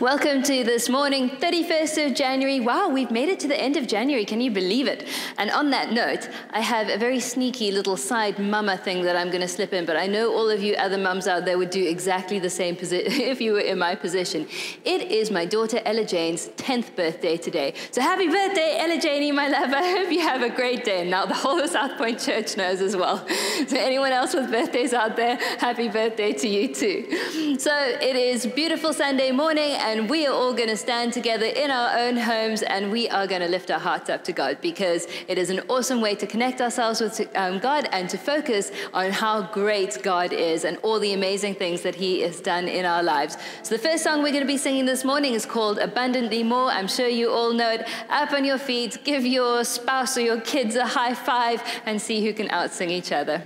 Welcome to this morning, 31st of January. Wow, we've made it to the end of January. Can you believe it? And on that note, I have a very sneaky little side mama thing that I'm going to slip in, but I know all of you other mums out there would do exactly the same if you were in my position. It is my daughter Ella Jane's 10th birthday today. So happy birthday, Ella Janey, my love. I hope you have a great day. And now the whole of Southpoint Church knows as well. So anyone else with birthdays out there, happy birthday to you too. So it is beautiful Sunday morning, and we are all going to stand together in our own homes and we are going to lift our hearts up to God because it is an awesome way to connect ourselves with um, God and to focus on how great God is and all the amazing things that He has done in our lives. So, the first song we're going to be singing this morning is called Abundantly More. I'm sure you all know it. Up on your feet, give your spouse or your kids a high five and see who can outsing each other.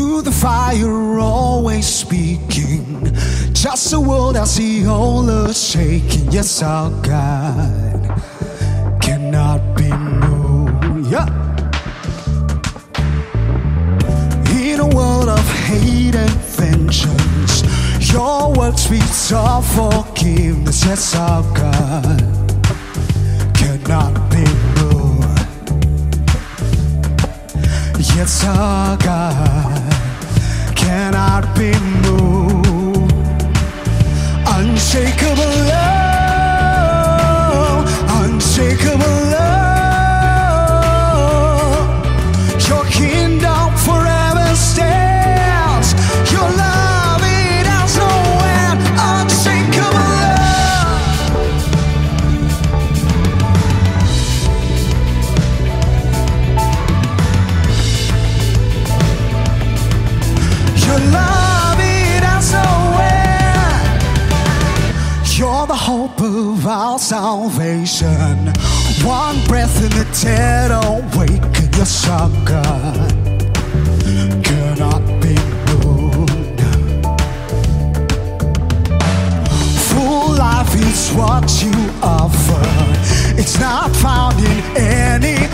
Through the fire, always speaking. Just a word I see all earth shaking. Yes, our God cannot be moved. Yeah. In a world of hate and vengeance, your word speaks of forgiveness. Yes, our God cannot be moved. Yes, our God cannot be moved. Unshakable love, salvation. One breath in the dead awaken. Your God, cannot be moved. Full life is what you offer. It's not found in any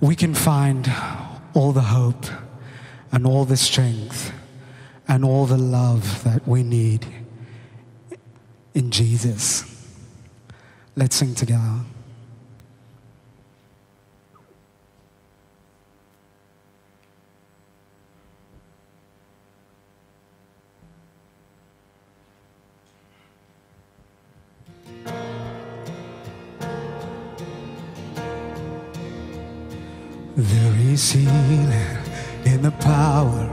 we can find all the hope and all the strength and all the love that we need in Jesus. Let's sing together. There is healing in the power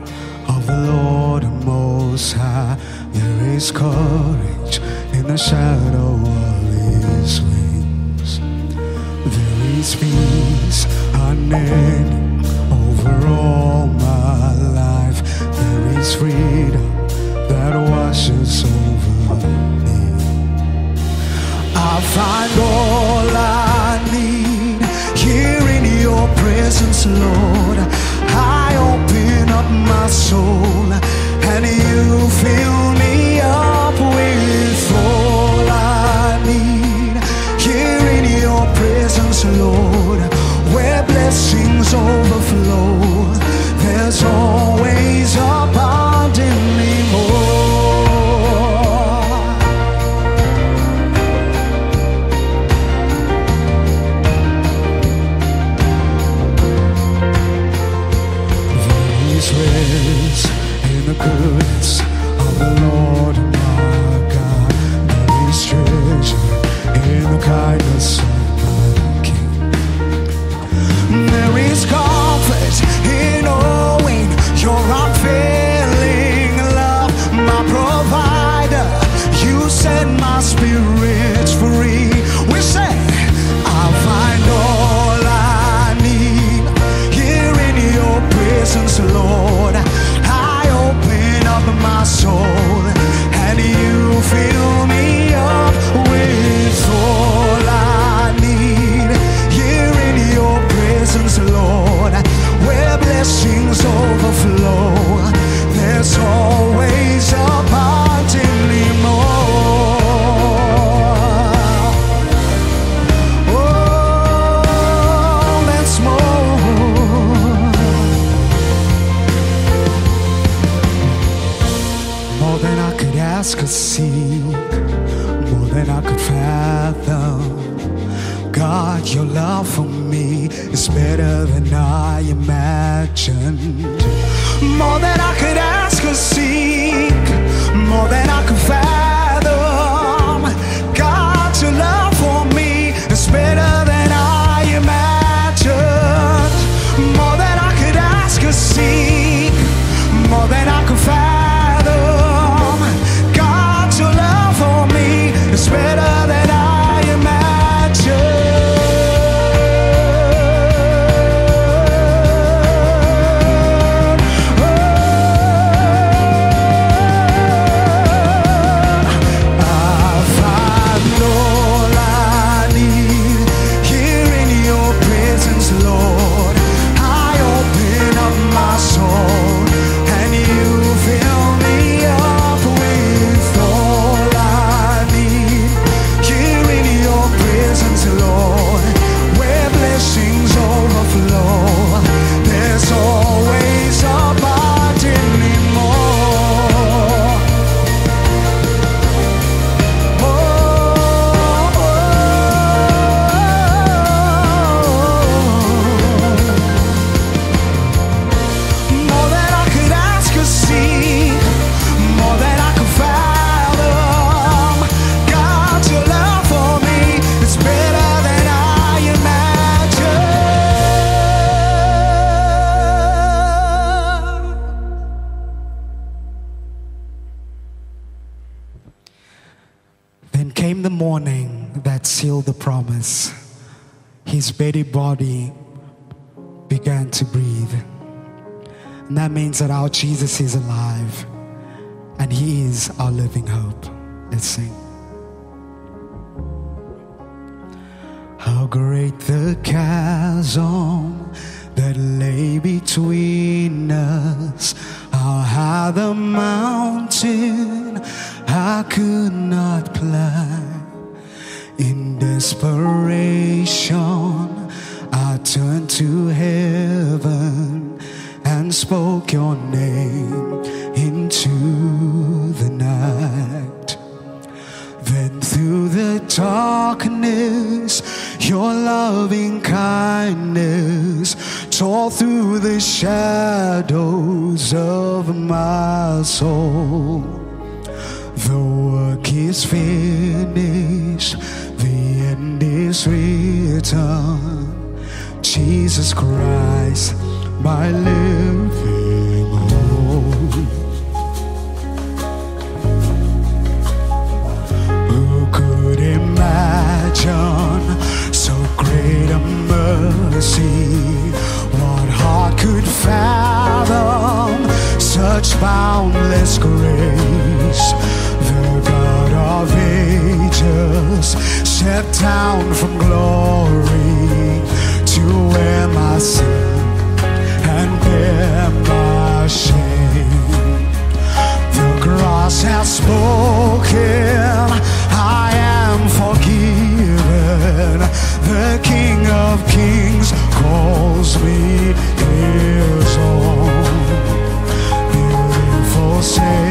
of the Lord Most High. There is courage in the shadow of His wings. There is peace unending over all my life. There is freedom that washes over me. I find all I presence, Lord, I open up my soul and you fill me up with all I need. Here in your presence, Lord, where blessings overflow, there's all. that our Jesus is alive and he is our living hope. Let's sing. our soul. The work is finished, the end is written. Jesus Christ, my living hope. Who could imagine so great a mercy? What heart could fathom? Boundless grace? The God of ages stepped down from glory to wear my sin and bear my shame. The cross has spoken, I am forgiven. The King of Kings calls me Beautiful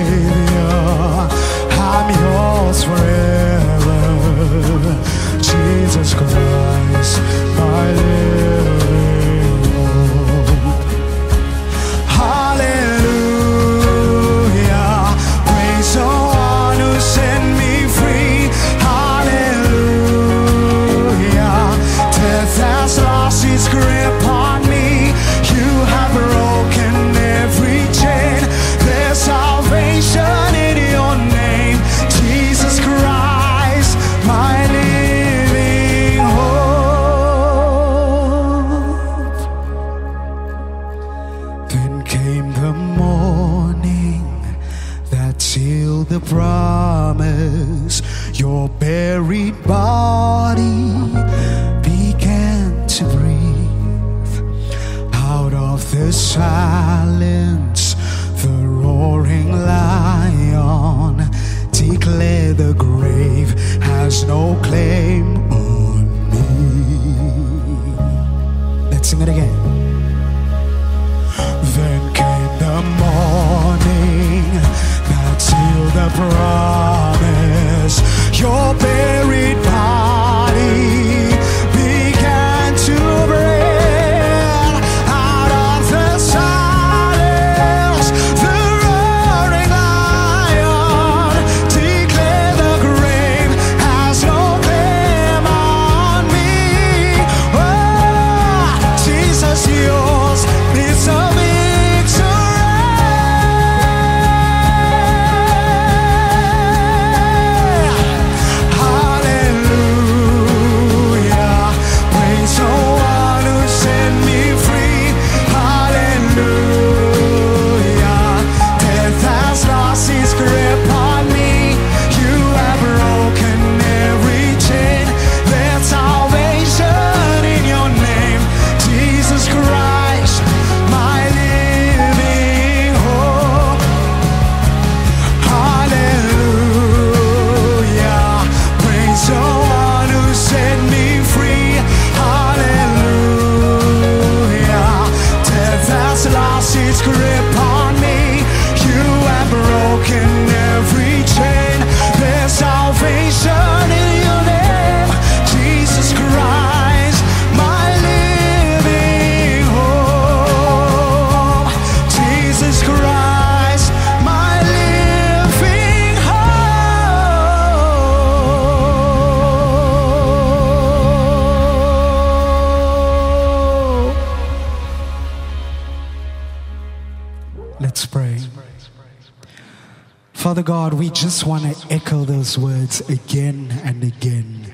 Father God, we just want to echo those words again and again.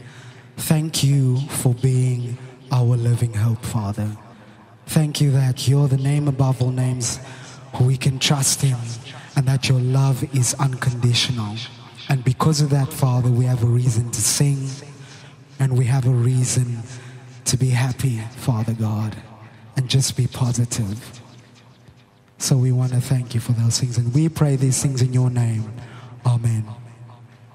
Thank you for being our living hope, Father. Thank you that you're the name above all names who we can trust in and that your love is unconditional. And because of that, Father, we have a reason to sing and we have a reason to be happy, Father God, and just be positive. So we want to thank you for those things. And we pray these things in your name. Amen.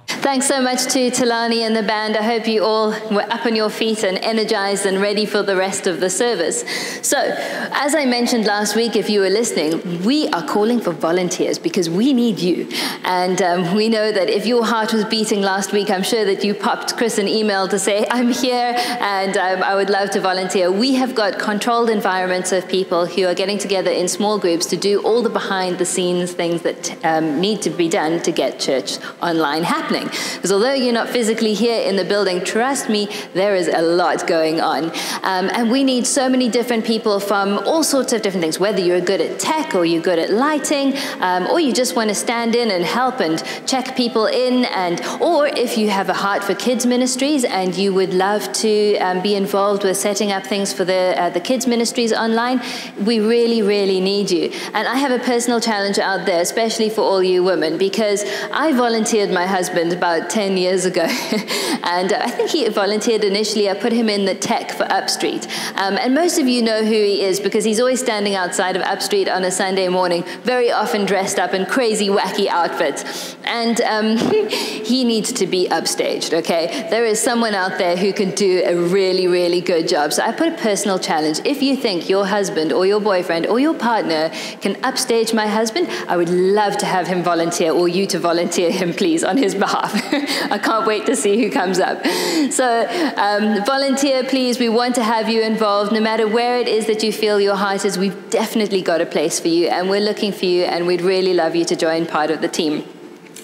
Thanks so much to Talani and the band. I hope you all were up on your feet and energized and ready for the rest of the service. So, as I mentioned last week, if you were listening, we are calling for volunteers because we need you. And um, we know that if your heart was beating last week, I'm sure that you popped Chris an email to say, I'm here and um, I would love to volunteer. We have got controlled environments of people who are getting together in small groups to do all the behind the scenes things that um, need to be done to get church online happening. Because although you're not physically here in the building, trust me, there is a lot going on. Um, and we need so many different people from all sorts of different things, whether you're good at tech or you're good at lighting, um, or you just want to stand in and help and check people in, and or if you have a heart for kids ministries and you would love to um, be involved with setting up things for the, uh, the kids ministries online, we really, really need you. And I have a personal challenge out there, especially for all you women, because I volunteered my husband about 10 years ago. and I think he volunteered initially. I put him in the tech for Upstreet. Um, and most of you know who he is because he's always standing outside of Upstreet on a Sunday morning, very often dressed up in crazy, wacky outfits. And um, he needs to be upstaged, okay? There is someone out there who can do a really, really good job. So I put a personal challenge. If you think your husband or your boyfriend or your partner can upstage my husband, I would love to have him volunteer or you to volunteer him, please, on his behalf. I can't wait to see who comes up. So um, volunteer, please. We want to have you involved. No matter where it is that you feel your heart is, we've definitely got a place for you and we're looking for you and we'd really love you to join part of the team.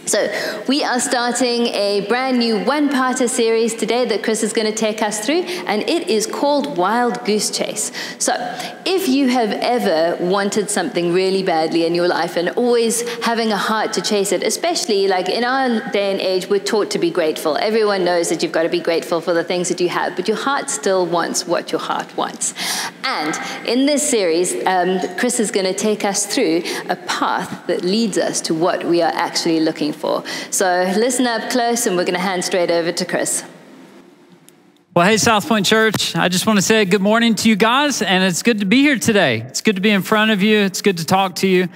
So, we are starting a brand new one parter series today that Chris is going to take us through, and it is called Wild Goose Chase. So, if you have ever wanted something really badly in your life and always having a heart to chase it, especially like in our day and age, we're taught to be grateful. Everyone knows that you've got to be grateful for the things that you have, but your heart still wants what your heart wants. And in this series, um, Chris is going to take us through a path that leads us to what we are actually looking for. So listen up close, and we're going to hand straight over to Chris. Well, hey, Southpoint Church, I just want to say good morning to you guys, and it's good to be here today. It's good to be in front of you, it's good to talk to you.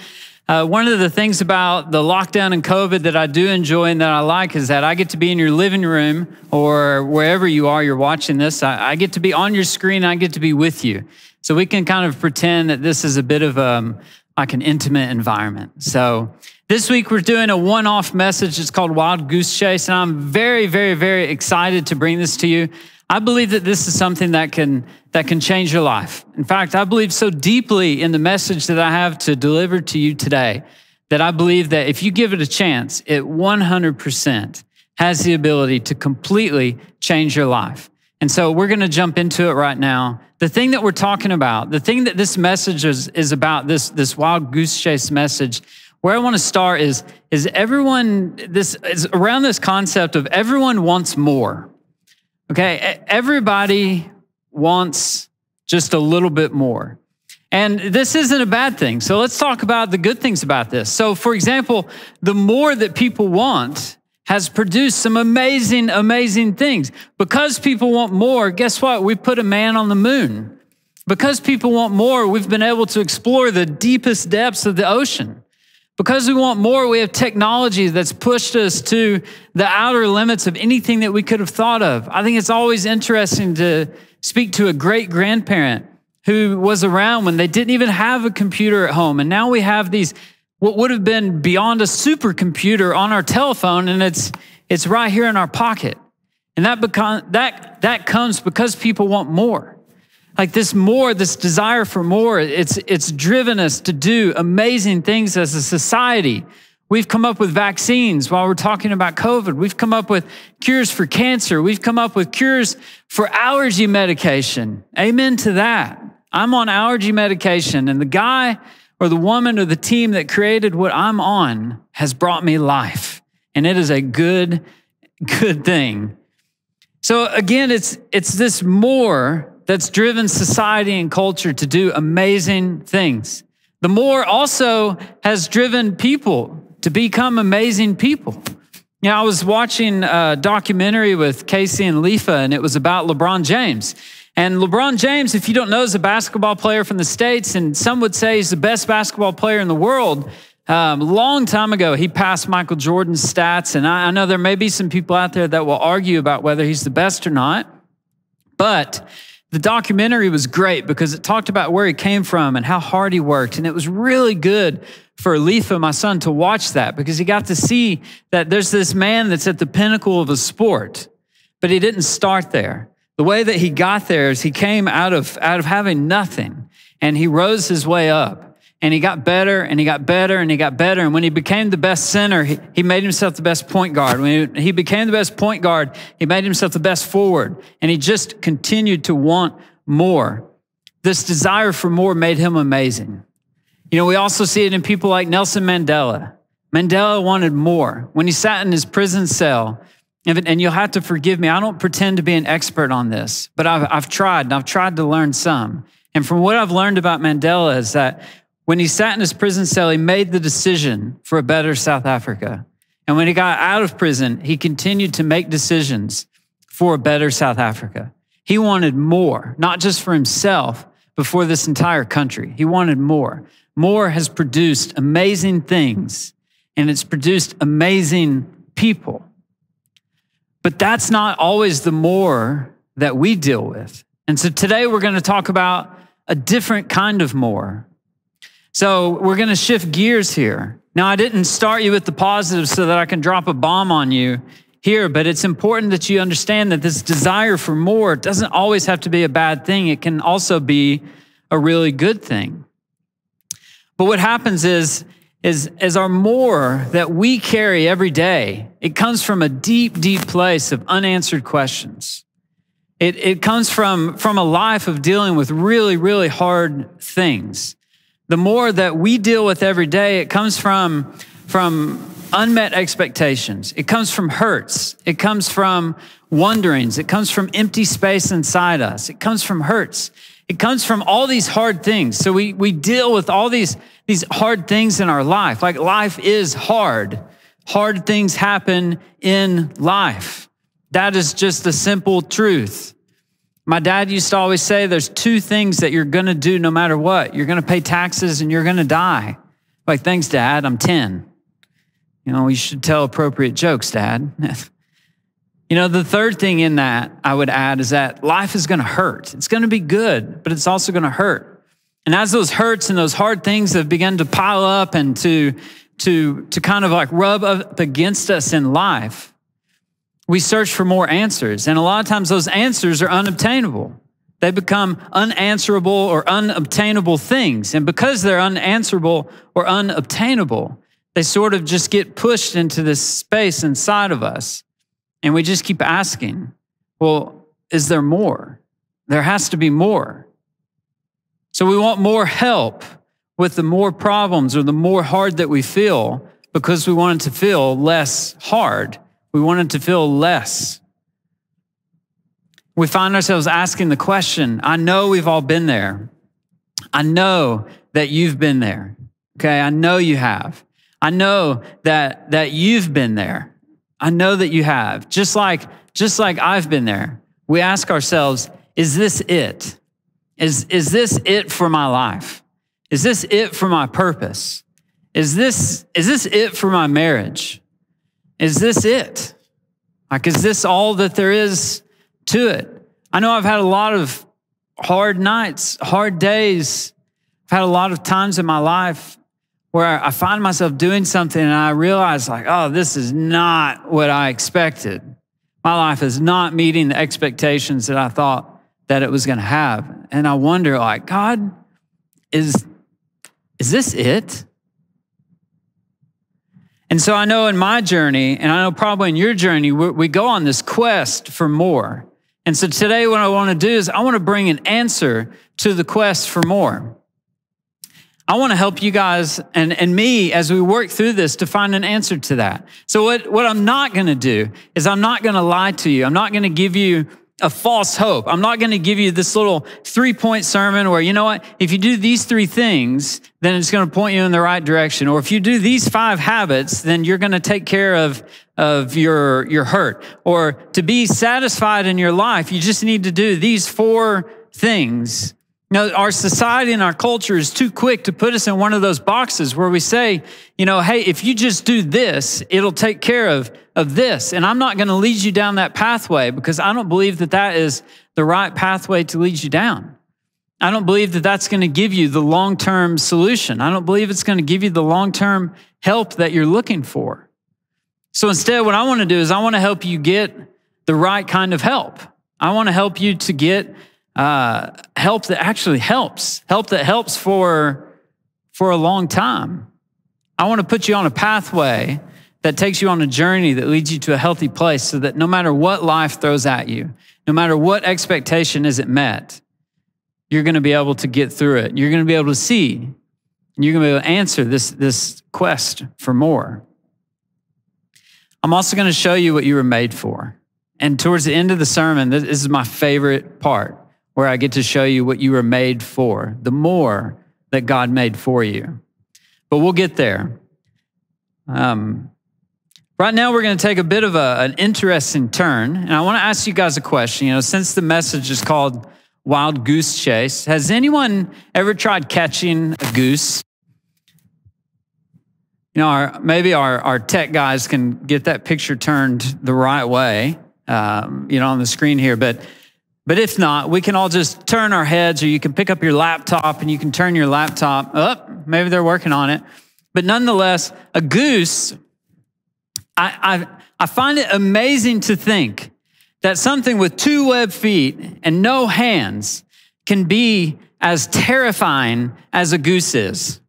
Uh, one of the things about the lockdown and COVID that I do enjoy and that I like is that I get to be in your living room or wherever you are, you're watching this. I, I get to be on your screen, I get to be with you. So we can kind of pretend that this is a bit of um, like an intimate environment. So this week, we're doing a one off message. It's called Wild Goose Chase. And I'm very, very, very excited to bring this to you. I believe that this is something that can, that can change your life. In fact, I believe so deeply in the message that I have to deliver to you today that I believe that if you give it a chance, it 100% has the ability to completely change your life. And so we're going to jump into it right now. The thing that we're talking about, the thing that this message is, is about, this, this wild goose chase message, where I want to start is, is everyone, this is around this concept of everyone wants more. Okay. Everybody wants just a little bit more. And this isn't a bad thing. So let's talk about the good things about this. So, for example, the more that people want has produced some amazing, amazing things. Because people want more, guess what? We put a man on the moon. Because people want more, we've been able to explore the deepest depths of the ocean. Because we want more, we have technology that's pushed us to the outer limits of anything that we could have thought of. I think it's always interesting to speak to a great grandparent who was around when they didn't even have a computer at home. And now we have these, what would have been beyond a supercomputer on our telephone, and it's, it's right here in our pocket. And that, become, that, that comes because people want more like this more, this desire for more, it's, it's driven us to do amazing things as a society. We've come up with vaccines while we're talking about COVID. We've come up with cures for cancer. We've come up with cures for allergy medication. Amen to that. I'm on allergy medication, and the guy or the woman or the team that created what I'm on has brought me life. And it is a good, good thing. So again, it's, it's this more that's driven society and culture to do amazing things. The more also has driven people to become amazing people. You know, I was watching a documentary with Casey and Lefa, and it was about LeBron James. And LeBron James, if you don't know, is a basketball player from the States, and some would say he's the best basketball player in the world. Um, long time ago, he passed Michael Jordan's stats, and I, I know there may be some people out there that will argue about whether he's the best or not. But the documentary was great because it talked about where he came from and how hard he worked. And it was really good for Lefa, my son, to watch that because he got to see that there's this man that's at the pinnacle of a sport, but he didn't start there. The way that he got there is he came out of, out of having nothing and he rose his way up. And he got better and he got better and he got better. And when he became the best center, he, he made himself the best point guard. When he, he became the best point guard, he made himself the best forward. And he just continued to want more. This desire for more made him amazing. You know, we also see it in people like Nelson Mandela. Mandela wanted more. When he sat in his prison cell, and you'll have to forgive me, I don't pretend to be an expert on this, but I've, I've tried and I've tried to learn some. And from what I've learned about Mandela is that when he sat in his prison cell, he made the decision for a better South Africa. And when he got out of prison, he continued to make decisions for a better South Africa. He wanted more, not just for himself, but for this entire country. He wanted more. More has produced amazing things and it's produced amazing people. But that's not always the more that we deal with. And so today we're going to talk about a different kind of more. So we're going to shift gears here. Now, I didn't start you with the positive so that I can drop a bomb on you here, but it's important that you understand that this desire for more doesn't always have to be a bad thing. It can also be a really good thing. But what happens is, is, is our more that we carry every day, it comes from a deep, deep place of unanswered questions. It, it comes from, from a life of dealing with really, really hard things. The more that we deal with every day, it comes from, from unmet expectations. It comes from hurts. It comes from wonderings. It comes from empty space inside us. It comes from hurts. It comes from all these hard things. So we, we deal with all these, these hard things in our life. Like life is hard. Hard things happen in life. That is just the simple truth. My dad used to always say there's two things that you're going to do no matter what. You're going to pay taxes and you're going to die. Like, thanks, dad. I'm 10. You know, you should tell appropriate jokes, dad. you know, the third thing in that I would add is that life is going to hurt. It's going to be good, but it's also going to hurt. And as those hurts and those hard things have begun to pile up and to, to, to kind of like rub up against us in life, we search for more answers. And a lot of times those answers are unobtainable. They become unanswerable or unobtainable things. And because they're unanswerable or unobtainable, they sort of just get pushed into this space inside of us. And we just keep asking, well, is there more? There has to be more. So we want more help with the more problems or the more hard that we feel because we want it to feel less hard. We want it to feel less. We find ourselves asking the question I know we've all been there. I know that you've been there. Okay, I know you have. I know that that you've been there. I know that you have. Just like just like I've been there. We ask ourselves, is this it? Is is this it for my life? Is this it for my purpose? Is this is this it for my marriage? Is this it? Like, is this all that there is to it? I know I've had a lot of hard nights, hard days. I've had a lot of times in my life where I find myself doing something and I realize, like, oh, this is not what I expected. My life is not meeting the expectations that I thought that it was going to have. And I wonder, like, God, is, is this it? And so I know in my journey, and I know probably in your journey, we go on this quest for more. And so today, what I want to do is I want to bring an answer to the quest for more. I want to help you guys and, and me as we work through this to find an answer to that. So, what, what I'm not going to do is I'm not going to lie to you. I'm not going to give you a false hope. I'm not going to give you this little three point sermon where, you know what, if you do these three things, then it's going to point you in the right direction. Or if you do these five habits, then you're going to take care of, of your, your hurt. Or to be satisfied in your life, you just need to do these four things. You know, our society and our culture is too quick to put us in one of those boxes where we say, you know, hey, if you just do this, it'll take care of, of this. And I'm not going to lead you down that pathway because I don't believe that that is the right pathway to lead you down. I don't believe that that's going to give you the long term solution. I don't believe it's going to give you the long term help that you're looking for. So instead, what I want to do is I want to help you get the right kind of help. I want to help you to get uh, help that actually helps, help that helps for for a long time. I want to put you on a pathway that takes you on a journey that leads you to a healthy place so that no matter what life throws at you, no matter what expectation isn't met, you're going to be able to get through it. You're going to be able to see, and you're going to be able to answer this, this quest for more. I'm also going to show you what you were made for. And towards the end of the sermon, this is my favorite part where I get to show you what you were made for, the more that God made for you. But we'll get there. Um, right now, we're going to take a bit of a, an interesting turn. And I want to ask you guys a question. You know, since the message is called Wild Goose Chase, has anyone ever tried catching a goose? You know, our, maybe our, our tech guys can get that picture turned the right way, um, you know, on the screen here. But, but if not, we can all just turn our heads, or you can pick up your laptop and you can turn your laptop up. Maybe they're working on it. But nonetheless, a goose, I, I, I find it amazing to think that something with two web feet and no hands can be as terrifying as a goose is.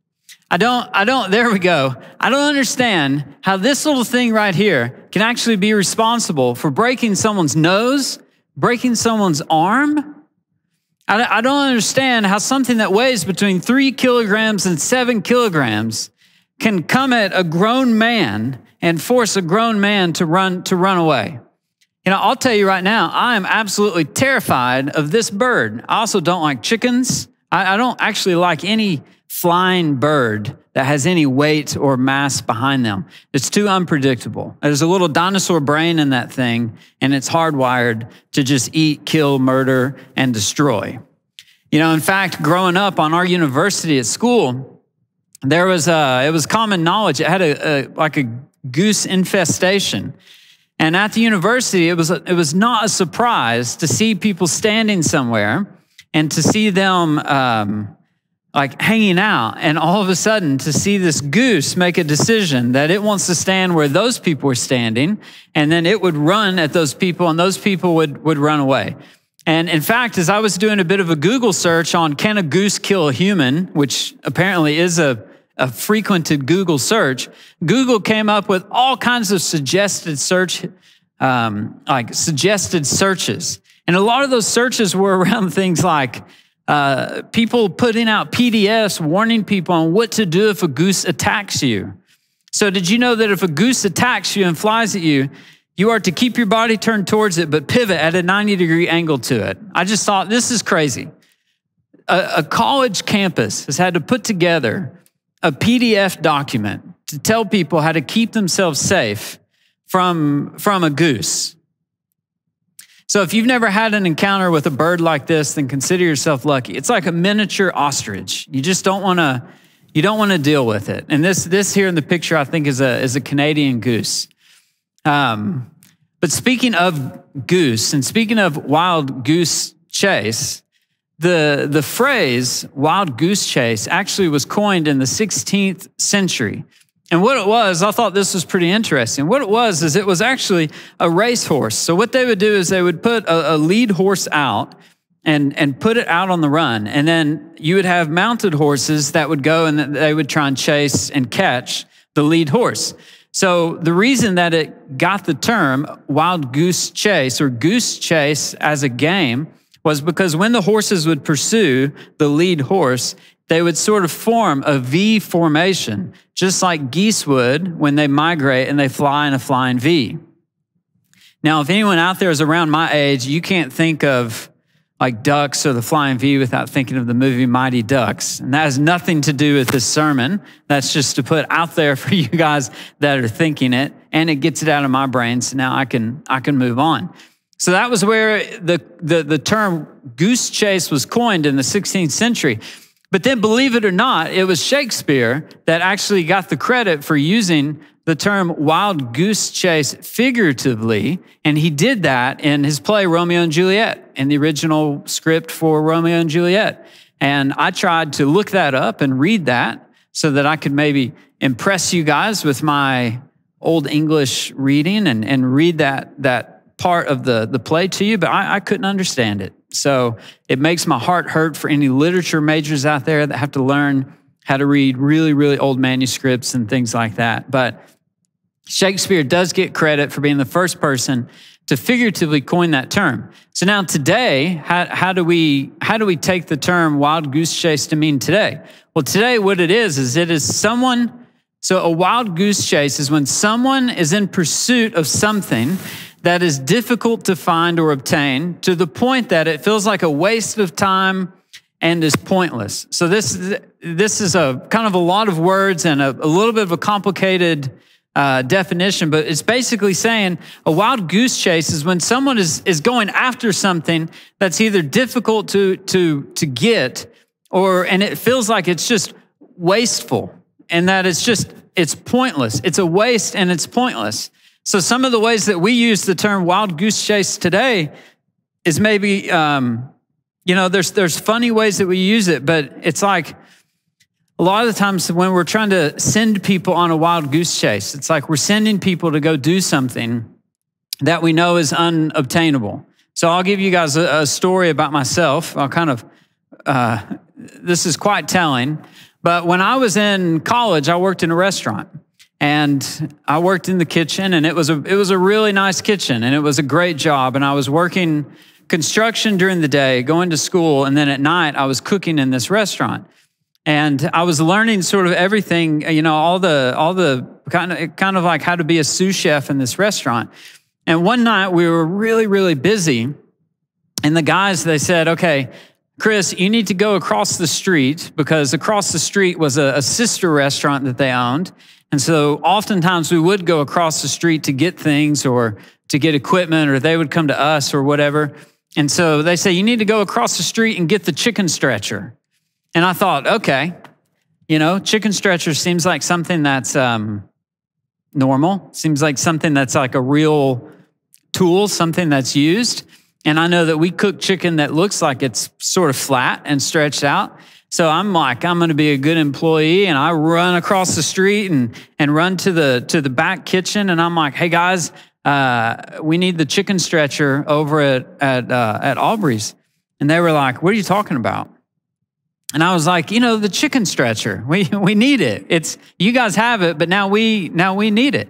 I don't, I don't, there we go. I don't understand how this little thing right here can actually be responsible for breaking someone's nose, breaking someone's arm. I, don't understand how something that weighs between three kilograms and seven kilograms can come at a grown man and force a grown man to run, to run away. You know, I'll tell you right now, I am absolutely terrified of this bird. I also don't like chickens. I, I don't actually like any flying bird that has any weight or mass behind them. It's too unpredictable. There's a little dinosaur brain in that thing, and it's hardwired to just eat, kill, murder, and destroy. You know, in fact, growing up on our university at school, there was a, it was common knowledge. It had a, a like a goose infestation. And at the university, it was, it was not a surprise to see people standing somewhere and to see them um, like hanging out and all of a sudden to see this goose make a decision that it wants to stand where those people were standing and then it would run at those people and those people would, would run away. And in fact, as I was doing a bit of a Google search on can a goose kill a human, which apparently is a, a frequented Google search, Google came up with all kinds of suggested search, um, like suggested searches. And a lot of those searches were around things like, uh, people putting out PDFs warning people on what to do if a goose attacks you. So, did you know that if a goose attacks you and flies at you, you are to keep your body turned towards it, but pivot at a 90 degree angle to it? I just thought this is crazy. A, a college campus has had to put together a PDF document to tell people how to keep themselves safe from, from a goose. So if you've never had an encounter with a bird like this, then consider yourself lucky. It's like a miniature ostrich. You just don't want to you don't want to deal with it. And this this here in the picture I think is a is a Canadian goose. Um, but speaking of goose and speaking of wild goose chase, the the phrase wild goose chase actually was coined in the 16th century and what it was, I thought this was pretty interesting. What it was is it was actually a racehorse. So what they would do is they would put a, a, lead horse out and, and put it out on the run. And then you would have mounted horses that would go and they would try and chase and catch the lead horse. So the reason that it got the term wild goose chase or goose chase as a game was because when the horses would pursue the lead horse, they would sort of form a V formation, just like geese would when they migrate and they fly in a flying V. Now, if anyone out there is around my age, you can't think of like ducks or the flying V without thinking of the movie Mighty Ducks. And that has nothing to do with this sermon. That's just to put out there for you guys that are thinking it. And it gets it out of my brain. So now I can, I can move on. So that was where the, the, the term goose chase was coined in the 16th century. But then, believe it or not, it was Shakespeare that actually got the credit for using the term wild goose chase figuratively. And he did that in his play Romeo and Juliet, in the original script for Romeo and Juliet. And I tried to look that up and read that so that I could maybe impress you guys with my old English reading and, and read that, that part of the, the play to you, but I, I couldn't understand it. So it makes my heart hurt for any literature majors out there that have to learn how to read really, really old manuscripts and things like that. But Shakespeare does get credit for being the first person to figuratively coin that term. So now today, how, how, do we how do we take the term wild goose chase to mean today? Well, today what it is is it is someone so a wild goose chase is when someone is in pursuit of something that is difficult to find or obtain to the point that it feels like a waste of time and is pointless. So this this is a kind of a lot of words and a, a little bit of a complicated uh, definition, but it's basically saying a wild goose chase is when someone is, is going after something that's either difficult to, to, to get or, and it feels like it's just wasteful and that it's just, it's pointless. It's a waste and it's pointless. So some of the ways that we use the term wild goose chase today is maybe, um, you know, there's, there's funny ways that we use it, but it's like, a lot of the times when we're trying to send people on a wild goose chase, it's like we're sending people to go do something that we know is unobtainable. So I'll give you guys a, a story about myself. I'll kind of, uh, this is quite telling. But when I was in college, I worked in a restaurant and I worked in the kitchen and it was a, it was a really nice kitchen and it was a great job. And I was working construction during the day, going to school. And then at night, I was cooking in this restaurant and I was learning sort of everything, you know, all the all the kind of kind of like how to be a sous chef in this restaurant. And one night we were really really busy, and the guys they said, "Okay, Chris, you need to go across the street because across the street was a, a sister restaurant that they owned." And so oftentimes we would go across the street to get things or to get equipment, or they would come to us or whatever. And so they say, You need to go across the street and get the chicken stretcher. And I thought, okay, you know, chicken stretcher seems like something that's um, normal, seems like something that's like a real tool, something that's used. And I know that we cook chicken that looks like it's sort of flat and stretched out. So I'm like, I'm going to be a good employee, and I run across the street and and run to the to the back kitchen, and I'm like, hey guys, uh, we need the chicken stretcher over at at uh, at Aubrey's, and they were like, what are you talking about? And I was like, you know, the chicken stretcher, we, we need it. It's, you guys have it, but now we, now we need it.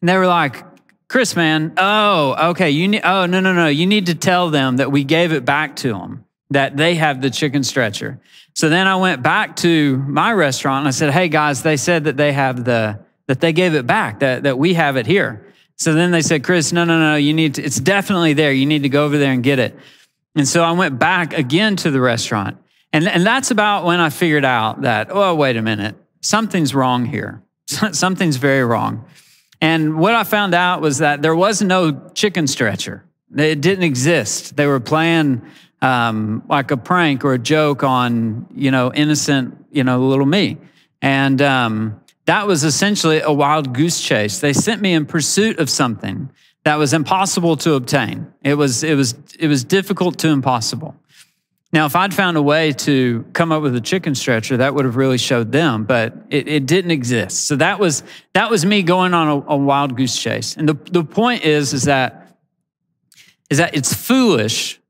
And they were like, Chris, man, oh, okay. You need, oh, no, no, no. You need to tell them that we gave it back to them, that they have the chicken stretcher. So then I went back to my restaurant and I said, hey guys, they said that they have the, that they gave it back, that, that we have it here. So then they said, Chris, no, no, no, you need to, it's definitely there. You need to go over there and get it. And so I went back again to the restaurant and, and that's about when I figured out that, oh, wait a minute, something's wrong here. something's very wrong. And what I found out was that there was no chicken stretcher. It didn't exist. They were playing um, like a prank or a joke on, you know, innocent, you know, little me. And um, that was essentially a wild goose chase. They sent me in pursuit of something that was impossible to obtain. It was, it was, it was difficult to impossible. Now, if I'd found a way to come up with a chicken stretcher, that would have really showed them, but it, it didn't exist. So that was that was me going on a, a wild goose chase. And the, the point is, is that is that it's foolish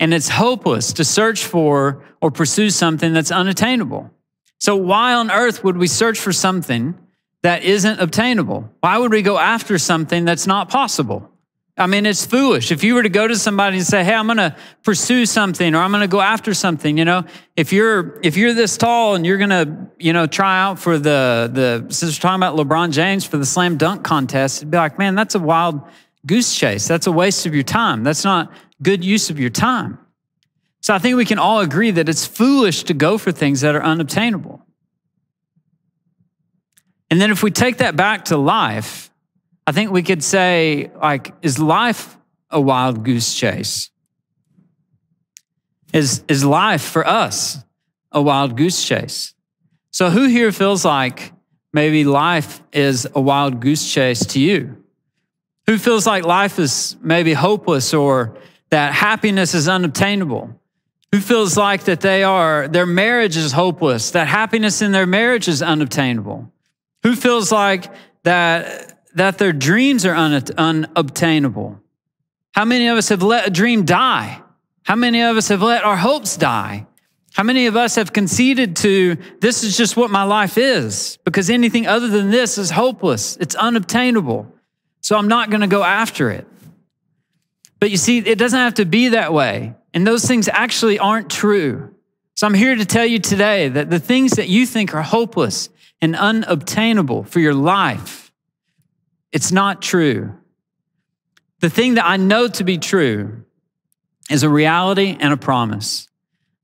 and it's hopeless to search for or pursue something that's unattainable. So why on earth would we search for something that isn't obtainable? Why would we go after something that's not possible? I mean, it's foolish. If you were to go to somebody and say, "Hey, I'm going to pursue something or I'm going to go after something," you know, if you're if you're this tall and you're going to, you know, try out for the the since we're talking about LeBron James for the slam dunk contest, it'd be like, "Man, that's a wild goose chase. That's a waste of your time. That's not good use of your time." So I think we can all agree that it's foolish to go for things that are unobtainable. And then if we take that back to life, I think we could say, like, is life a wild goose chase? Is, is life for us a wild goose chase? So, who here feels like maybe life is a wild goose chase to you? Who feels like life is maybe hopeless or that happiness is unobtainable? Who feels like that they are, their marriage is hopeless, that happiness in their marriage is unobtainable? Who feels like that that their dreams are un- unobtainable? How many of us have let a dream die? How many of us have let our hopes die? How many of us have conceded to this is just what my life is because anything other than this is hopeless, it's unobtainable. So I'm not going to go after it. But you see, it doesn't have to be that way. And those things actually aren't true. So I'm here to tell you today that the things that you think are hopeless and unobtainable for your life, it's not true. The thing that I know to be true is a reality and a promise.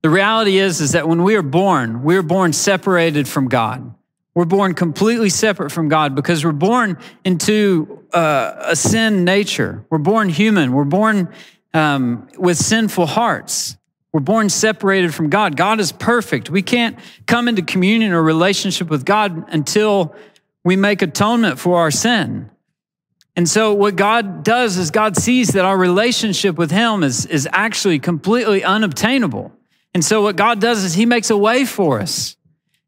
The reality is, is that when we are born, we are born separated from God. We're born completely separate from God because we're born into uh, a sin nature. We're born human. We're born um, with sinful hearts. We're born separated from God. God is perfect. We can't come into communion or relationship with God until we make atonement for our sin. And so, what God does is God sees that our relationship with Him is, is actually completely unobtainable. And so, what God does is He makes a way for us.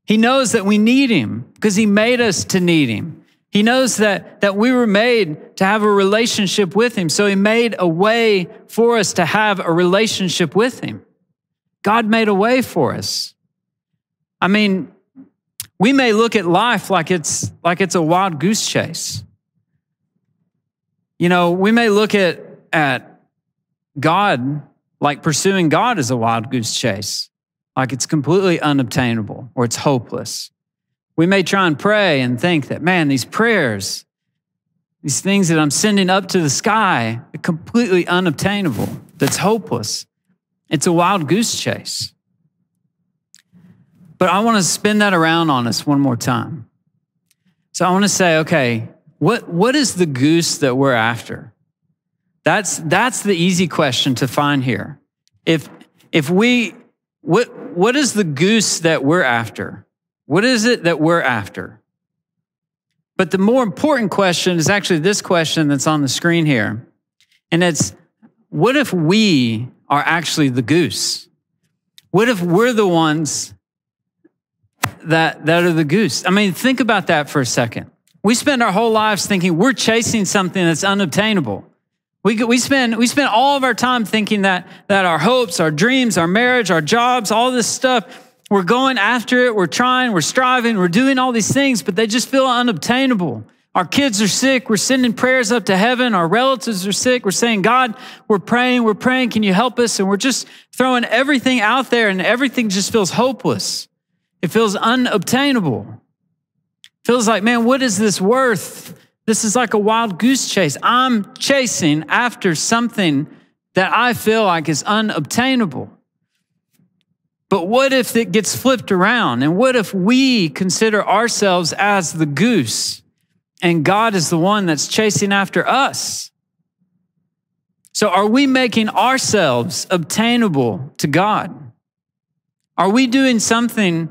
He knows that we need Him because He made us to need Him. He knows that, that we were made to have a relationship with Him. So, He made a way for us to have a relationship with Him. God made a way for us. I mean, we may look at life like it's like it's a wild goose chase. You know, we may look at, at God like pursuing God is a wild goose chase, like it's completely unobtainable or it's hopeless. We may try and pray and think that, man, these prayers, these things that I'm sending up to the sky, are completely unobtainable, that's hopeless. It's a wild goose chase. But I want to spin that around on us one more time. So I want to say, okay, what, what is the goose that we're after? That's, that's the easy question to find here. If, if we, what, what is the goose that we're after? What is it that we're after? But the more important question is actually this question that's on the screen here. And it's what if we are actually the goose? What if we're the ones that, that are the goose? I mean, think about that for a second. We spend our whole lives thinking we're chasing something that's unobtainable. We, we, spend, we spend all of our time thinking that, that our hopes, our dreams, our marriage, our jobs, all this stuff, we're going after it, we're trying, we're striving, we're doing all these things, but they just feel unobtainable. Our kids are sick, we're sending prayers up to heaven. Our relatives are sick, we're saying, God, we're praying, we're praying, can you help us? And we're just throwing everything out there, and everything just feels hopeless. It feels unobtainable. Feels like, man, what is this worth? This is like a wild goose chase. I'm chasing after something that I feel like is unobtainable. But what if it gets flipped around? And what if we consider ourselves as the goose and God is the one that's chasing after us? So, are we making ourselves obtainable to God? Are we doing something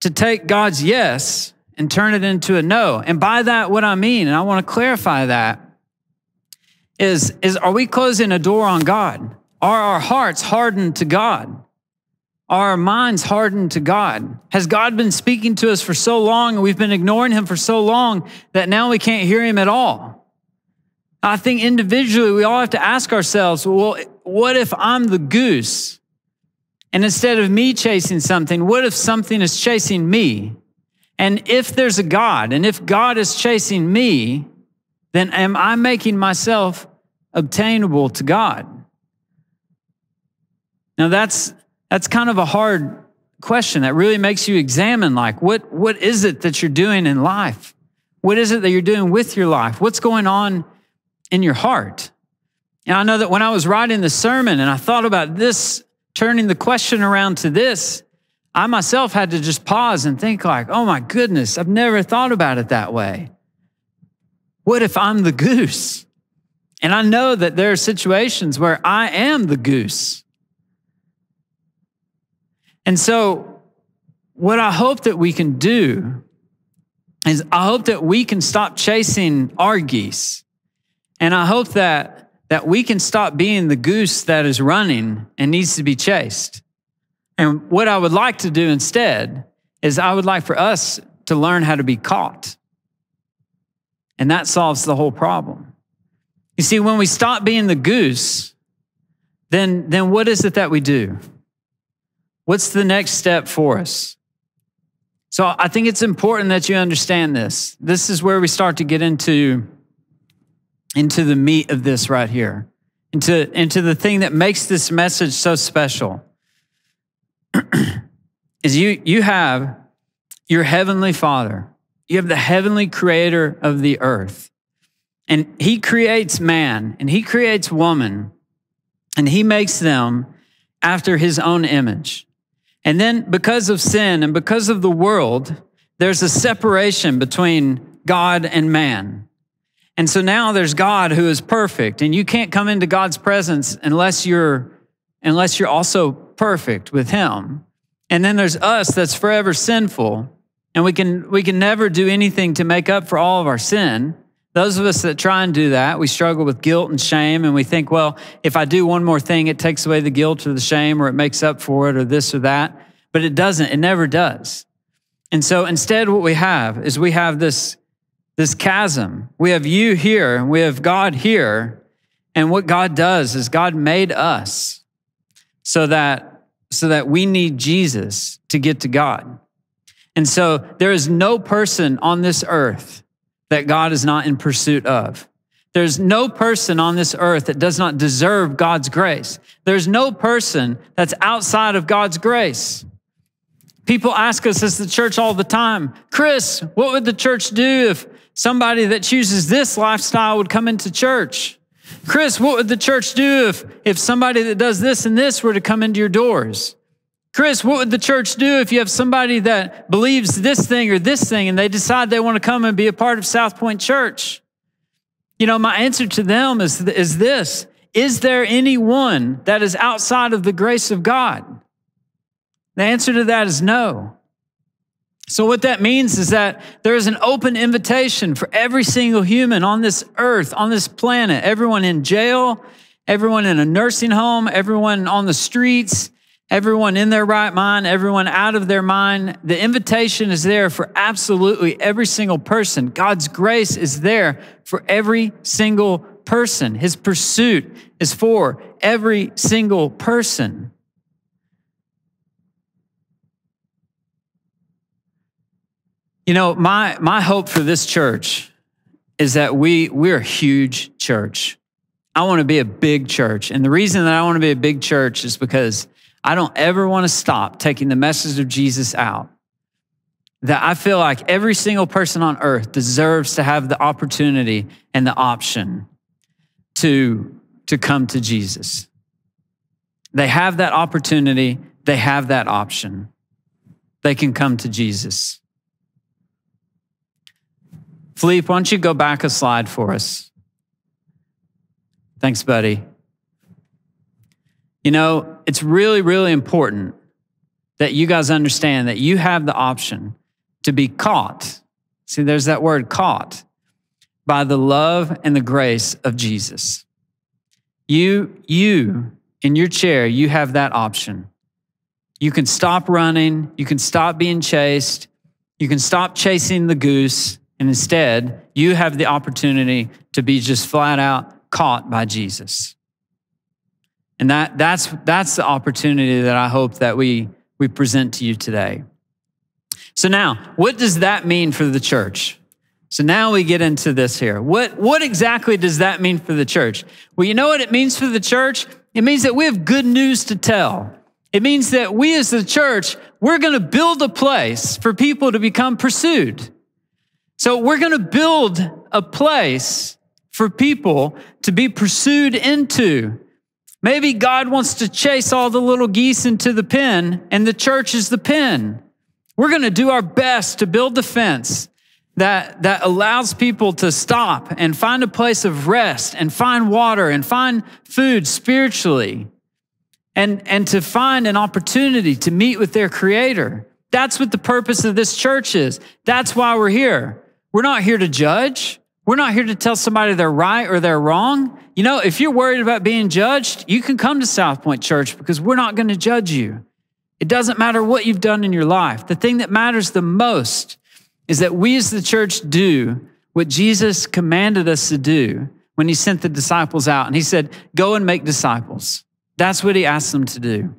to take God's yes and turn it into a no. And by that, what I mean, and I want to clarify that, is, is are we closing a door on God? Are our hearts hardened to God? Are our minds hardened to God? Has God been speaking to us for so long and we've been ignoring him for so long that now we can't hear him at all? I think individually we all have to ask ourselves, well, what if I'm the goose? And instead of me chasing something, what if something is chasing me? And if there's a God, and if God is chasing me, then am I making myself obtainable to God? Now that's that's kind of a hard question that really makes you examine like what what is it that you're doing in life? What is it that you're doing with your life? What's going on in your heart? And I know that when I was writing the sermon and I thought about this, turning the question around to this, I myself had to just pause and think like, oh my goodness, I've never thought about it that way. What if I'm the goose? And I know that there are situations where I am the goose. And so, what I hope that we can do is I hope that we can stop chasing our geese. And I hope that, that we can stop being the goose that is running and needs to be chased. And what I would like to do instead is I would like for us to learn how to be caught. And that solves the whole problem. You see, when we stop being the goose, then, then what is it that we do? What's the next step for us? So I think it's important that you understand this. This is where we start to get into, into the meat of this right here, into, into the thing that makes this message so special. Is you, you have your heavenly Father, you have the heavenly creator of the earth. And he creates man and he creates woman and he makes them after his own image. And then because of sin and because of the world, there's a separation between God and man. And so now there's God who is perfect and you can't come into God's presence unless you're unless you're also perfect with him. And then there's us that's forever sinful and we can we can never do anything to make up for all of our sin. Those of us that try and do that, we struggle with guilt and shame, and we think, well, if I do one more thing, it takes away the guilt or the shame, or it makes up for it, or this or that. But it doesn't, it never does. And so instead, what we have is we have this, this chasm. We have you here, we have God here. And what God does is God made us so that, so that we need Jesus to get to God. And so there is no person on this earth that God is not in pursuit of. There's no person on this earth that does not deserve God's grace. There's no person that's outside of God's grace. People ask us as the church all the time, Chris, what would the church do if somebody that chooses this lifestyle would come into church? Chris, what would the church do if, if somebody that does this and this were to come into your doors? Chris, what would the church do if you have somebody that believes this thing or this thing and they decide they want to come and be a part of Southpoint Church? You know, my answer to them is, is this Is there anyone that is outside of the grace of God? The answer to that is no. So, what that means is that there is an open invitation for every single human on this earth, on this planet, everyone in jail, everyone in a nursing home, everyone on the streets, everyone in their right mind, everyone out of their mind. The invitation is there for absolutely every single person. God's grace is there for every single person. His pursuit is for every single person. You know, my, my hope for this church is that we, we're a huge church. I want to be a big church. And the reason that I want to be a big church is because I don't ever want to stop taking the message of Jesus out. That I feel like every single person on earth deserves to have the opportunity and the option to, to come to Jesus. They have that opportunity, they have that option. They can come to Jesus. Philippe, why don't you go back a slide for us? Thanks, buddy. You know, it's really, really important that you guys understand that you have the option to be caught. See, there's that word caught by the love and the grace of Jesus. You, you, in your chair, you have that option. You can stop running, you can stop being chased, you can stop chasing the goose, and instead, you have the opportunity to be just flat out caught by Jesus. And that, that's, that's the opportunity that I hope that we, we present to you today. So now, what does that mean for the church? So now we get into this here. What, what exactly does that mean for the church? Well, you know what it means for the church? It means that we have good news to tell. It means that we as the church, we're going to build a place for people to become pursued. So we're going to build a place for people to be pursued into. Maybe God wants to chase all the little geese into the pen, and the church is the pen. We're going to do our best to build the fence that, that allows people to stop and find a place of rest and find water and find food spiritually and, and to find an opportunity to meet with their creator. That's what the purpose of this church is. That's why we're here. We're not here to judge. We're not here to tell somebody they're right or they're wrong. You know, if you're worried about being judged, you can come to Southpoint Church because we're not going to judge you. It doesn't matter what you've done in your life. The thing that matters the most is that we as the church do what Jesus commanded us to do when he sent the disciples out. And he said, Go and make disciples. That's what he asked them to do.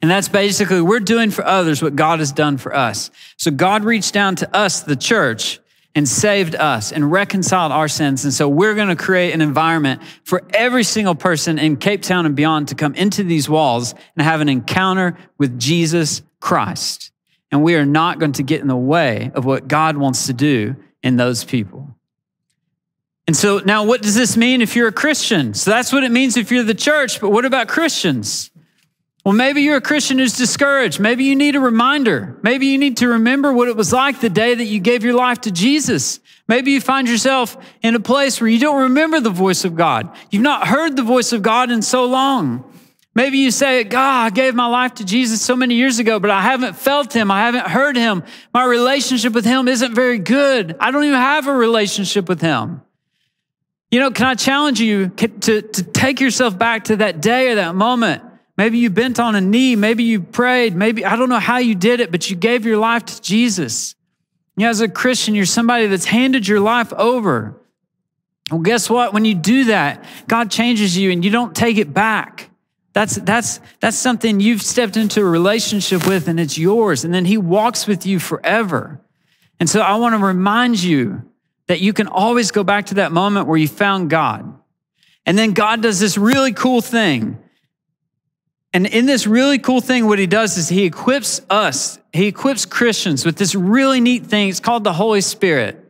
And that's basically, we're doing for others what God has done for us. So God reached down to us, the church, and saved us and reconciled our sins. And so we're going to create an environment for every single person in Cape Town and beyond to come into these walls and have an encounter with Jesus Christ. And we are not going to get in the way of what God wants to do in those people. And so now, what does this mean if you're a Christian? So that's what it means if you're the church, but what about Christians? Well, maybe you're a Christian who's discouraged. Maybe you need a reminder. Maybe you need to remember what it was like the day that you gave your life to Jesus. Maybe you find yourself in a place where you don't remember the voice of God. You've not heard the voice of God in so long. Maybe you say, God, I gave my life to Jesus so many years ago, but I haven't felt him. I haven't heard him. My relationship with him isn't very good. I don't even have a relationship with him. You know, can I challenge you to, to take yourself back to that day or that moment Maybe you bent on a knee. Maybe you prayed. Maybe, I don't know how you did it, but you gave your life to Jesus. You know, as a Christian, you're somebody that's handed your life over. Well, guess what? When you do that, God changes you and you don't take it back. That's, that's, that's something you've stepped into a relationship with and it's yours. And then He walks with you forever. And so I want to remind you that you can always go back to that moment where you found God. And then God does this really cool thing and in this really cool thing, what he does is he equips us, he equips Christians with this really neat thing. It's called the Holy Spirit.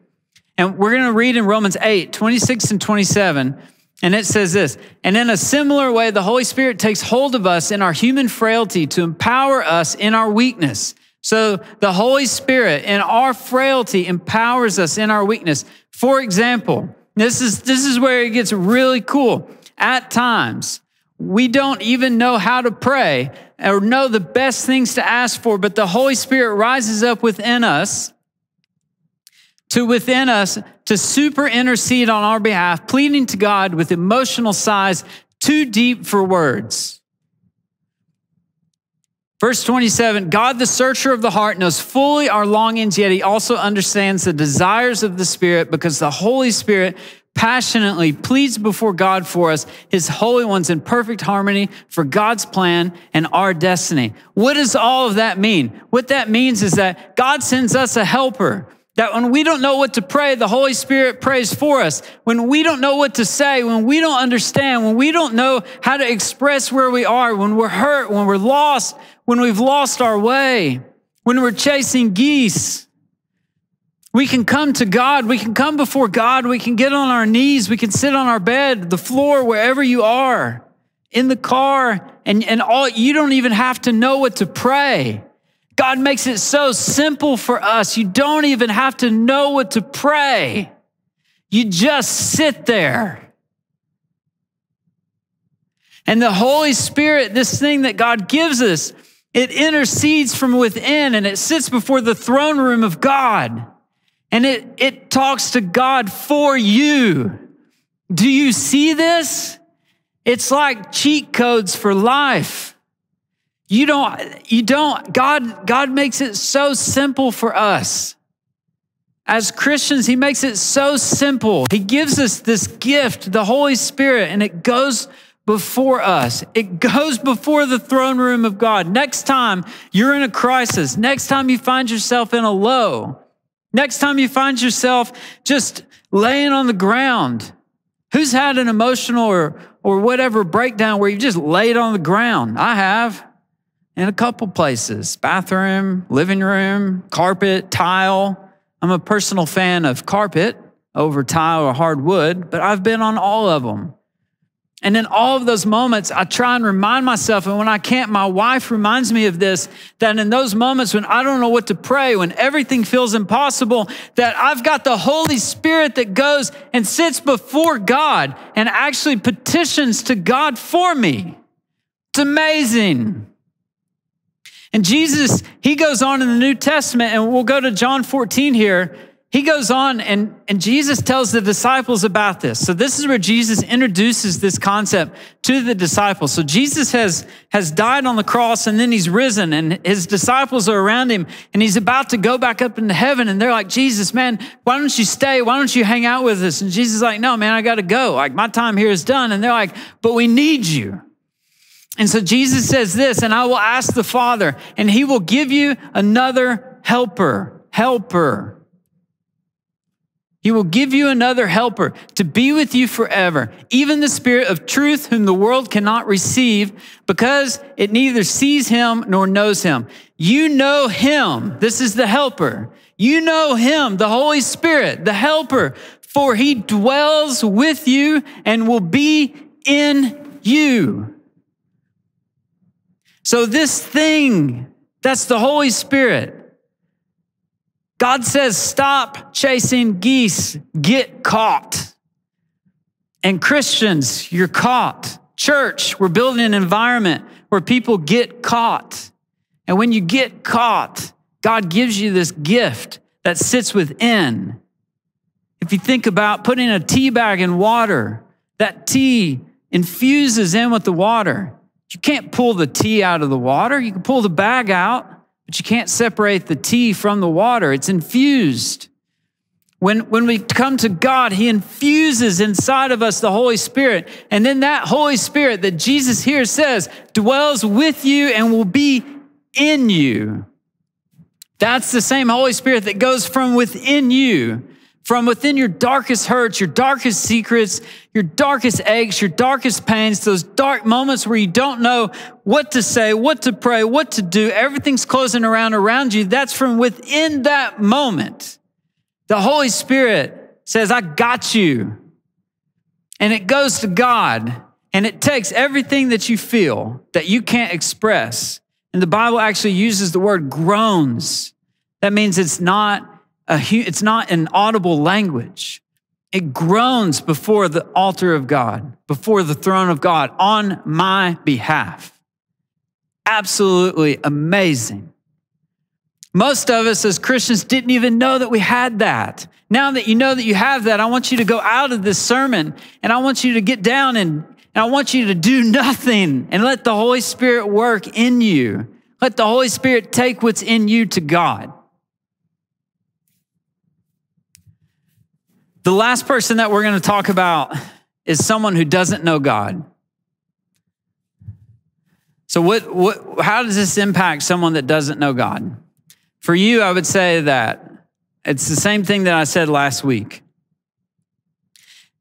And we're going to read in Romans 8, 26 and 27. And it says this, and in a similar way, the Holy Spirit takes hold of us in our human frailty to empower us in our weakness. So the Holy Spirit in our frailty empowers us in our weakness. For example, this is, this is where it gets really cool. At times, we don't even know how to pray or know the best things to ask for, but the Holy Spirit rises up within us to within us to super intercede on our behalf, pleading to God with emotional sighs too deep for words. Verse 27 God, the searcher of the heart, knows fully our longings, yet he also understands the desires of the Spirit because the Holy Spirit passionately pleads before God for us, his holy ones in perfect harmony for God's plan and our destiny. What does all of that mean? What that means is that God sends us a helper. That when we don't know what to pray, the Holy Spirit prays for us. When we don't know what to say, when we don't understand, when we don't know how to express where we are, when we're hurt, when we're lost, when we've lost our way, when we're chasing geese, we can come to God. We can come before God. We can get on our knees. We can sit on our bed, the floor, wherever you are, in the car, and, and all you don't even have to know what to pray. God makes it so simple for us. You don't even have to know what to pray. You just sit there. And the Holy Spirit, this thing that God gives us, it intercedes from within and it sits before the throne room of God and it, it talks to God for you. Do you see this? It's like cheat codes for life. You don't, you don't, God, God makes it so simple for us. As Christians, He makes it so simple. He gives us this gift, the Holy Spirit, and it goes before us. It goes before the throne room of God. Next time you're in a crisis, next time you find yourself in a low, Next time you find yourself just laying on the ground, who's had an emotional or, or whatever breakdown where you just laid on the ground? I have in a couple places bathroom, living room, carpet, tile. I'm a personal fan of carpet over tile or hardwood, but I've been on all of them. And in all of those moments, I try and remind myself, and when I can't, my wife reminds me of this, that in those moments when I don't know what to pray, when everything feels impossible, that I've got the Holy Spirit that goes and sits before God and actually petitions to God for me. It's amazing. And Jesus, he goes on in the New Testament, and we'll go to John 14 here he goes on and, and Jesus tells the disciples about this. So this is where Jesus introduces this concept to the disciples. So Jesus has, has died on the cross and then he's risen and his disciples are around him and he's about to go back up into heaven. And they're like, Jesus, man, why don't you stay? Why don't you hang out with us? And Jesus is like, no, man, I got to go. Like my time here is done. And they're like, but we need you. And so Jesus says this, and I will ask the Father, and he will give you another helper, helper. He will give you another helper to be with you forever, even the Spirit of truth, whom the world cannot receive because it neither sees him nor knows him. You know him. This is the helper. You know him, the Holy Spirit, the helper, for he dwells with you and will be in you. So, this thing, that's the Holy Spirit. God says, stop chasing geese, get caught. And Christians, you're caught. Church, we're building an environment where people get caught. And when you get caught, God gives you this gift that sits within. If you think about putting a tea bag in water, that tea infuses in with the water. You can't pull the tea out of the water. You can pull the bag out, but you can't separate the tea from the water. It's infused. When, when we come to God, He infuses inside of us the Holy Spirit. And then that Holy Spirit that Jesus here says dwells with you and will be in you. That's the same Holy Spirit that goes from within you from within your darkest hurts, your darkest secrets, your darkest aches, your darkest pains, those dark moments where you don't know what to say, what to pray, what to do, everything's closing around around you. That's from within that moment. The Holy Spirit says, I got you. And it goes to God and it takes everything that you feel that you can't express. And the Bible actually uses the word groans. That means it's not a, it's not an audible language. It groans before the altar of God, before the throne of God on my behalf. Absolutely amazing. Most of us as Christians didn't even know that we had that. Now that you know that you have that, I want you to go out of this sermon and I want you to get down and, and I want you to do nothing and let the Holy Spirit work in you. Let the Holy Spirit take what's in you to God. The last person that we're going to talk about is someone who doesn't know God. So, what, what, how does this impact someone that doesn't know God? For you, I would say that it's the same thing that I said last week.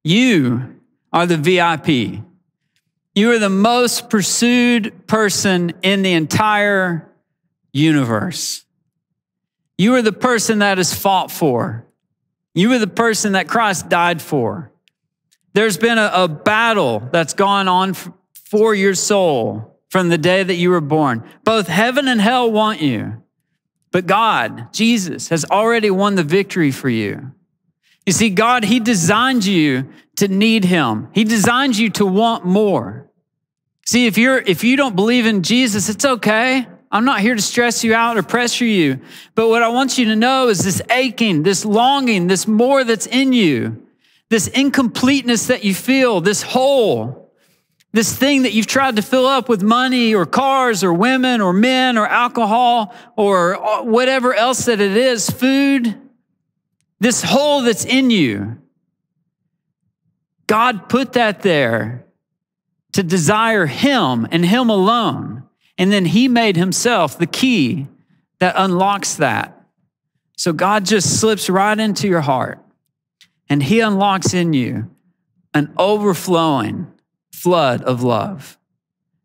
You are the VIP. You are the most pursued person in the entire universe. You are the person that is fought for. You were the person that Christ died for. There's been a, a battle that's gone on for your soul from the day that you were born. Both heaven and hell want you, but God, Jesus, has already won the victory for you. You see, God, He designed you to need Him. He designed you to want more. See, if you're if you don't believe in Jesus, it's okay. I'm not here to stress you out or pressure you. But what I want you to know is this aching, this longing, this more that's in you, this incompleteness that you feel, this hole, this thing that you've tried to fill up with money or cars or women or men or alcohol or uh, whatever else that it is, food, this hole that's in you. God put that there to desire Him and Him alone. And then he made himself the key that unlocks that. So God just slips right into your heart and he unlocks in you an overflowing flood of love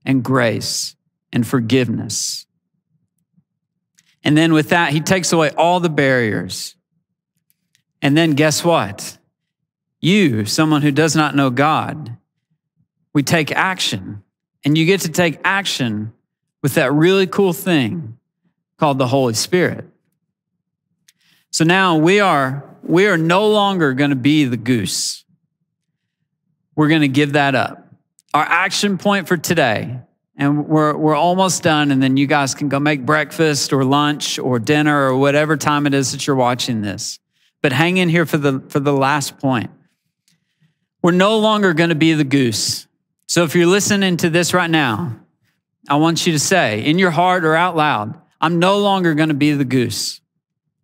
and grace and forgiveness. And then with that, he takes away all the barriers. And then guess what? You, someone who does not know God, we take action. And you get to take action with that really cool thing called the Holy Spirit. So now we are we are no longer going to be the goose. We're going to give that up. Our action point for today, and we're, we're almost done, and then you guys can go make breakfast or lunch or dinner or whatever time it is that you're watching this. But hang in here for the, for the last point. We're no longer going to be the goose. So if you're listening to this right now, I want you to say in your heart or out loud, I'm no longer going to be the goose.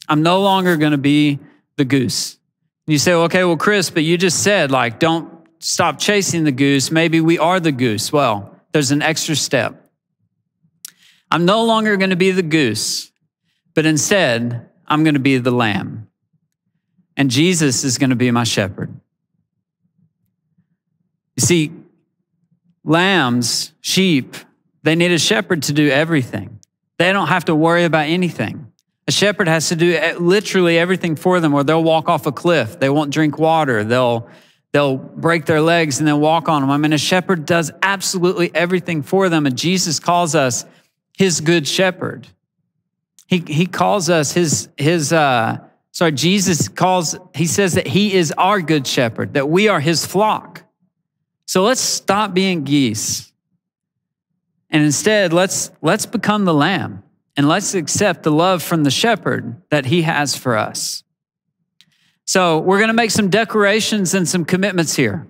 I'm no longer going to be the goose. And you say, well, okay, well, Chris, but you just said, like, don't stop chasing the goose. Maybe we are the goose. Well, there's an extra step. I'm no longer going to be the goose, but instead, I'm going to be the lamb. And Jesus is going to be my shepherd. You see, lambs, sheep, they need a shepherd to do everything. They don't have to worry about anything. A shepherd has to do literally everything for them, or they'll walk off a cliff. They won't drink water. They'll, they'll break their legs and then walk on them. I mean, a shepherd does absolutely everything for them. And Jesus calls us his good shepherd. He, he calls us his, his uh, sorry, Jesus calls, he says that he is our good shepherd, that we are his flock. So let's stop being geese. And instead, let's, let's become the lamb and let's accept the love from the shepherd that he has for us. So we're going to make some declarations and some commitments here.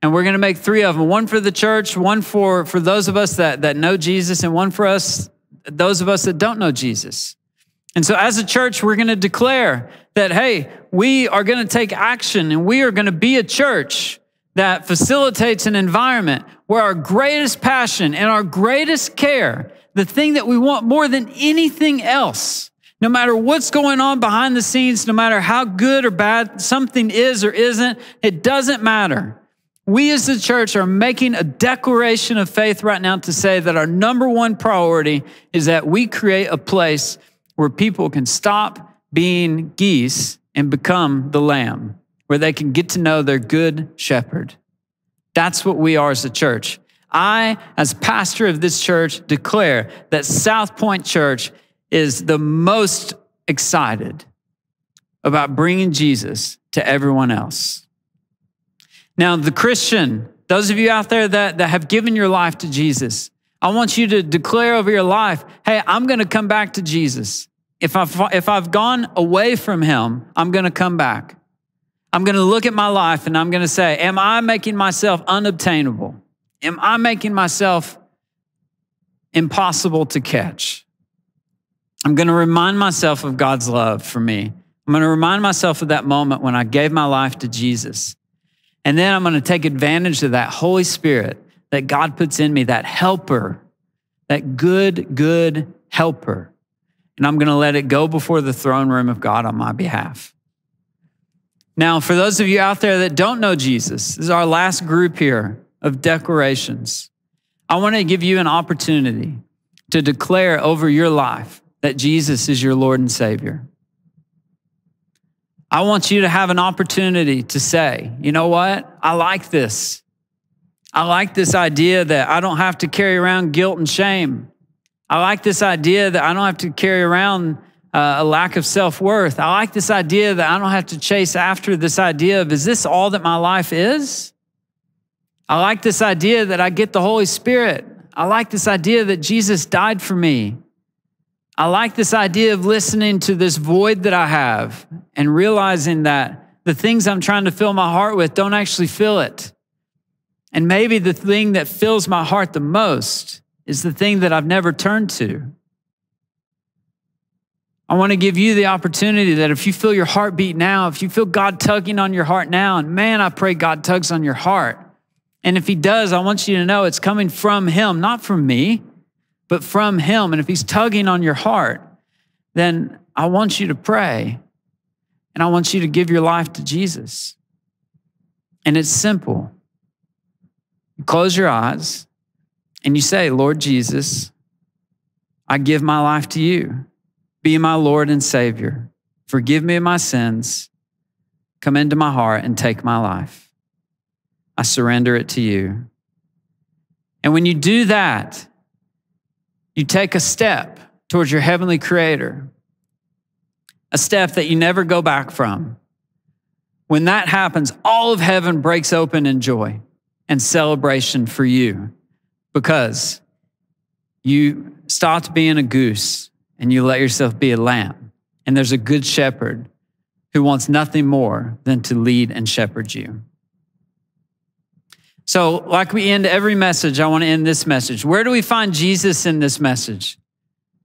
And we're going to make three of them one for the church, one for, for those of us that, that know Jesus, and one for us, those of us that don't know Jesus. And so, as a church, we're going to declare that, hey, we are going to take action and we are going to be a church that facilitates an environment where our greatest passion and our greatest care, the thing that we want more than anything else, no matter what's going on behind the scenes, no matter how good or bad something is or isn't, it doesn't matter. We as the church are making a declaration of faith right now to say that our number one priority is that we create a place where people can stop being geese and become the lamb, where they can get to know their good shepherd. That's what we are as a church. I, as pastor of this church, declare that Southpoint Church is the most excited about bringing Jesus to everyone else. Now, the Christian, those of you out there that, that have given your life to Jesus, I want you to declare over your life, hey, I'm going to come back to Jesus. If I've, if I've gone away from him, I'm going to come back. I'm going to look at my life and I'm going to say, am I making myself unobtainable? Am I making myself impossible to catch? I'm going to remind myself of God's love for me. I'm going to remind myself of that moment when I gave my life to Jesus. And then I'm going to take advantage of that Holy Spirit that God puts in me, that helper, that good, good helper. And I'm going to let it go before the throne room of God on my behalf. Now, for those of you out there that don't know Jesus, this is our last group here of declarations. I want to give you an opportunity to declare over your life that Jesus is your Lord and Savior. I want you to have an opportunity to say, you know what? I like this. I like this idea that I don't have to carry around guilt and shame. I like this idea that I don't have to carry around uh, a lack of self worth. I like this idea that I don't have to chase after this idea of, is this all that my life is? I like this idea that I get the Holy Spirit. I like this idea that Jesus died for me. I like this idea of listening to this void that I have and realizing that the things I'm trying to fill my heart with don't actually fill it. And maybe the thing that fills my heart the most is the thing that I've never turned to. I want to give you the opportunity that if you feel your heartbeat now, if you feel God tugging on your heart now, and man, I pray God tugs on your heart. And if He does, I want you to know it's coming from Him, not from me but from Him. And if He's tugging on your heart, then I want you to pray and I want you to give your life to Jesus. And it's simple. You close your eyes and you say, Lord Jesus, I give my life to you. Be my Lord and Savior. Forgive me my sins. Come into my heart and take my life. I surrender it to you. And when you do that, you take a step towards your heavenly creator, a step that you never go back from. When that happens, all of heaven breaks open in joy and celebration for you because you stopped being a goose and you let yourself be a lamb. And there's a good shepherd who wants nothing more than to lead and shepherd you. So, like we end every message, I want to end this message. Where do we find Jesus in this message?